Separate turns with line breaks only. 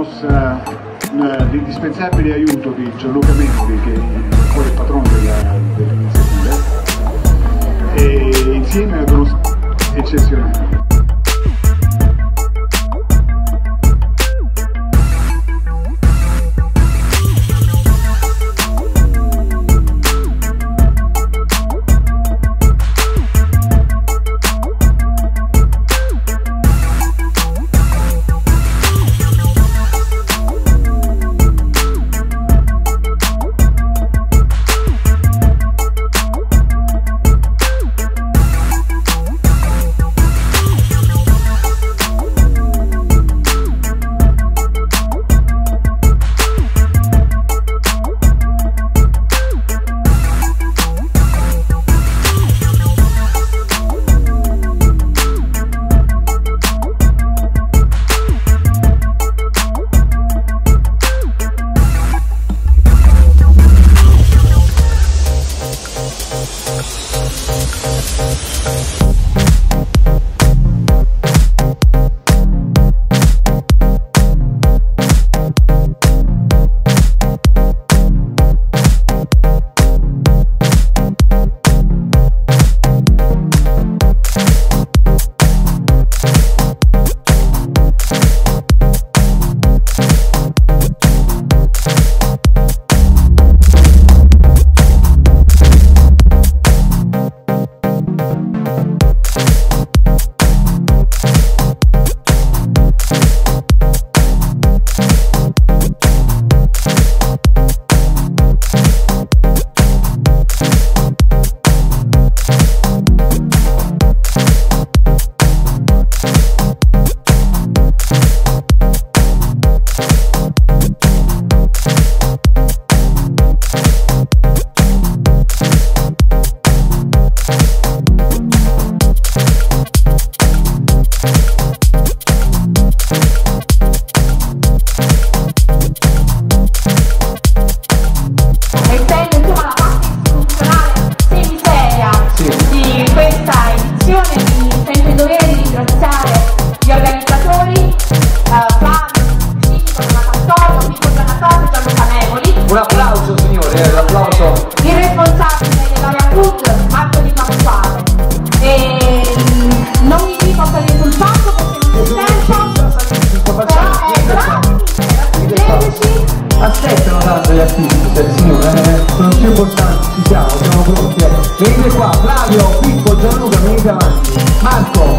iniziativa promossa eh, l'indispensabile aiuto di Gianluca Memoli, che è poi il patrono dell'iniziativa, e insieme ad uno eccezionale.
l'applauso.
Il responsabile della Food, di Pasquale. E mm, non mi dico se il risultato perché non
c'è tempo. Però è bravo, Aspettano tanto gli artisti, cioè signore, eh, sono più importanti, ci siamo, siamo pronti. Eh. Venite qua, Flavio, Pippo, Gianluca, venite avanti. Marco,